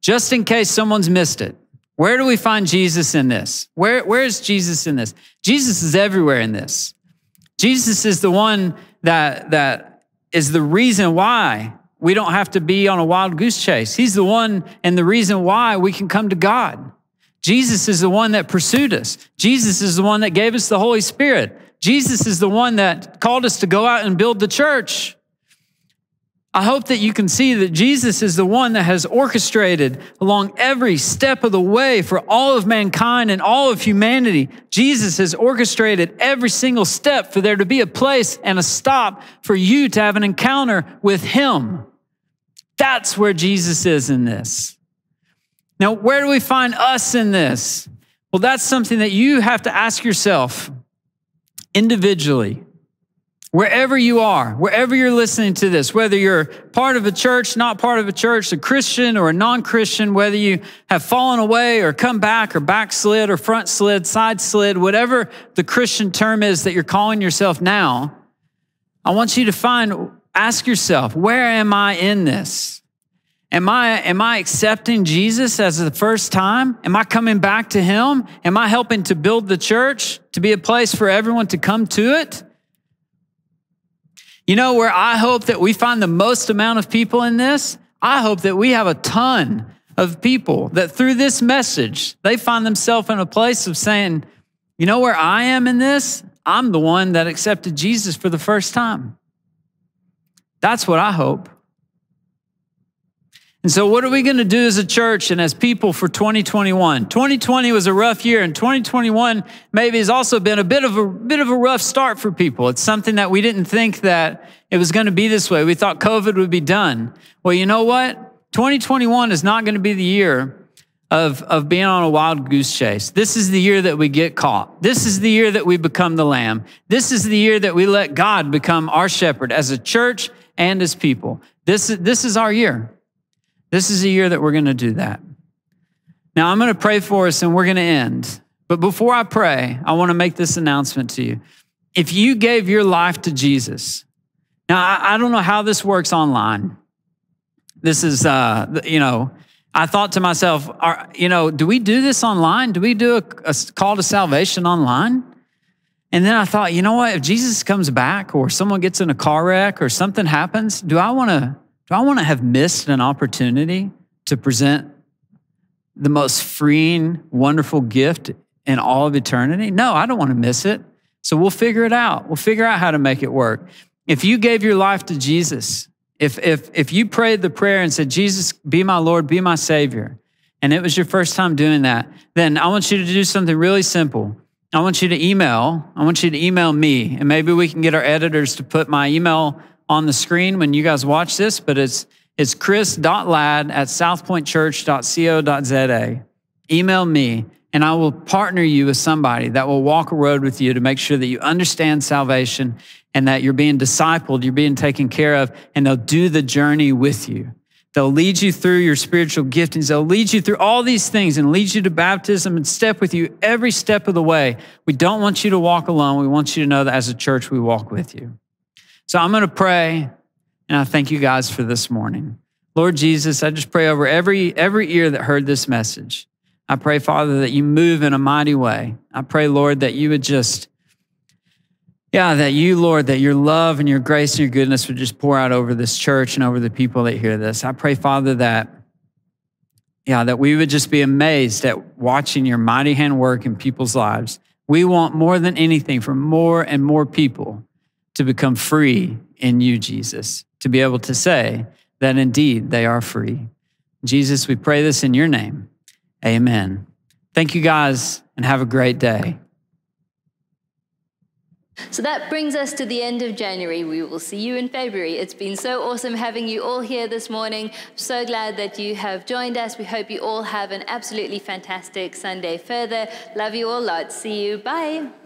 Just in case someone's missed it. Where do we find Jesus in this? Where, where is Jesus in this? Jesus is everywhere in this. Jesus is the one that, that is the reason why we don't have to be on a wild goose chase. He's the one and the reason why we can come to God. Jesus is the one that pursued us. Jesus is the one that gave us the Holy Spirit. Jesus is the one that called us to go out and build the church. I hope that you can see that Jesus is the one that has orchestrated along every step of the way for all of mankind and all of humanity. Jesus has orchestrated every single step for there to be a place and a stop for you to have an encounter with Him. That's where Jesus is in this. Now, where do we find us in this? Well, that's something that you have to ask yourself individually. Wherever you are, wherever you're listening to this, whether you're part of a church, not part of a church, a Christian or a non Christian, whether you have fallen away or come back or backslid or front slid, side slid, whatever the Christian term is that you're calling yourself now, I want you to find, ask yourself, where am I in this? Am I, am I accepting Jesus as the first time? Am I coming back to Him? Am I helping to build the church to be a place for everyone to come to it? You know, where I hope that we find the most amount of people in this, I hope that we have a ton of people that through this message, they find themselves in a place of saying, you know where I am in this? I'm the one that accepted Jesus for the first time. That's what I hope. And so, what are we going to do as a church and as people for 2021? 2020 was a rough year, and 2021 maybe has also been a bit of a bit of a rough start for people. It's something that we didn't think that it was going to be this way. We thought COVID would be done. Well, you know what? 2021 is not going to be the year of, of being on a wild goose chase. This is the year that we get caught. This is the year that we become the lamb. This is the year that we let God become our shepherd as a church and as people. This, is this is our year. This is a year that we're going to do that. Now, I'm going to pray for us and we're going to end. But before I pray, I want to make this announcement to you. If you gave your life to Jesus, now I, I don't know how this works online. This is, uh, you know, I thought to myself, are, you know, do we do this online? Do we do a, a call to salvation online? And then I thought, you know what? If Jesus comes back or someone gets in a car wreck or something happens, do I want to do I want to have missed an opportunity to present the most freeing, wonderful gift in all of eternity? No, I don't want to miss it. So we'll figure it out. We'll figure out how to make it work. If you gave your life to Jesus, if, if, if you prayed the prayer and said, Jesus, be my Lord, be my Savior, and it was your first time doing that, then I want you to do something really simple. I want you to email, I want you to email me, and maybe we can get our editors to put my email on the screen when you guys watch this, but it's it's chris.ladd at southpointchurch.co.za. Email me, and I will partner you with somebody that will walk a road with you to make sure that you understand salvation and that you're being discipled, you're being taken care of, and they'll do the journey with you. They'll lead you through your spiritual giftings. They'll lead you through all these things and lead you to baptism and step with you every step of the way. We don't want you to walk alone. We want you to know that as a church, we walk with you. So I'm going to pray, and I thank you guys for this morning. Lord Jesus, I just pray over every, every ear that heard this message. I pray, Father, that you move in a mighty way. I pray, Lord, that you would just, yeah, that you, Lord, that your love and your grace and your goodness would just pour out over this church and over the people that hear this. I pray, Father, that, yeah, that we would just be amazed at watching your mighty hand work in people's lives. We want more than anything for more and more people to become free in you, Jesus, to be able to say that indeed they are free. Jesus, we pray this in your name. Amen. Thank you guys and have a great day. So that brings us to the end of January. We will see you in February. It's been so awesome having you all here this morning. So glad that you have joined us. We hope you all have an absolutely fantastic Sunday further. Love you all lots. See you. Bye.